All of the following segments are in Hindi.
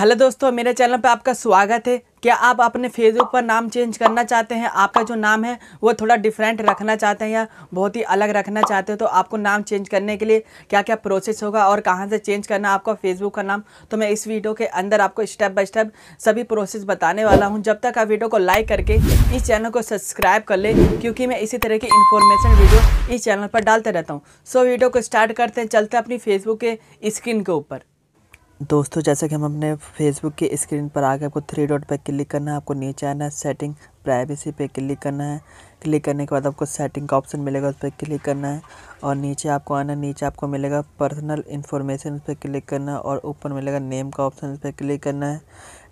हेलो दोस्तों, मेरे चैनल पर आपका स्वागत है। क्या आप अपने फेसबुक पर नाम चेंज करना चाहते हैं? आपका जो नाम है, वो थोड़ा डिफरेंट रखना चाहते हैं या बहुत ही अलग रखना चाहते हो? तो आपको नाम चेंज करने के लिए क्या क्या प्रोसेस होगा और कहाँ से चेंज करना आपका फेसबुक का नाम? तो मैं इस वीडियो के अंदर आपको स्टेप बाय स्टेप सभी प्रोसेस बताने वाला हूँ। जब तक आप वीडियो को लाइक करके इस चैनल को सब्सक्राइब कर ले, क्योंकि मैं इसी तरह की इन्फॉर्मेशन वीडियो इस चैनल पर डालते रहता हूँ। सो वीडियो को स्टार्ट करते हैं, चलते अपनी फेसबुक के स्क्रीन के ऊपर। दोस्तों, जैसे कि हम अपने फेसबुक की स्क्रीन पर आके आपको थ्री डॉट पर क्लिक करना है, आपको नीचे आना है सेटिंग प्राइवेसी पे क्लिक करना है। क्लिक करने के बाद आपको सेटिंग का ऑप्शन मिलेगा, उस पर क्लिक करना है और नीचे आपको आना, नीचे आपको मिलेगा पर्सनल इन्फॉर्मेशन उस पर क्लिक करना है और ऊपर मिलेगा नेम का ऑप्शन उस पर क्लिक करना है।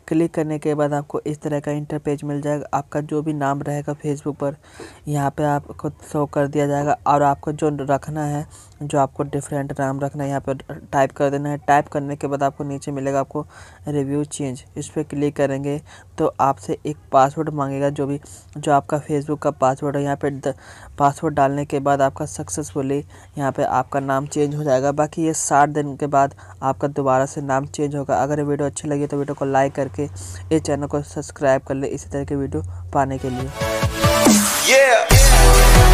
क्लिक करने के बाद आपको इस तरह का इंटर पेज मिल जाएगा। आपका जो भी नाम रहेगा फेसबुक पर, यहाँ पे आपको शो कर दिया जाएगा। और आपको जो रखना है, जो आपको डिफरेंट नाम रखना है, यहाँ पर टाइप कर देना है। टाइप करने के बाद आपको नीचे मिलेगा आपको रिव्यू चेंज इस पर क्लिक करेंगे तो आपसे एक पासवर्ड मांगेगा जो भी, जो आपका फेसबुक का पासवर्ड है। यहाँ पर पासवर्ड डालने के बाद आपका सक्सेसफुली यहाँ पर आपका नाम चेंज हो जाएगा। बाकी ये साठ दिन के बाद आपका दोबारा से नाम चेंज होगा। अगर वीडियो अच्छी लगी तो वीडियो को लाइक करके इस चैनल को सब्सक्राइब कर ले इसी तरह के वीडियो पाने के लिए yeah.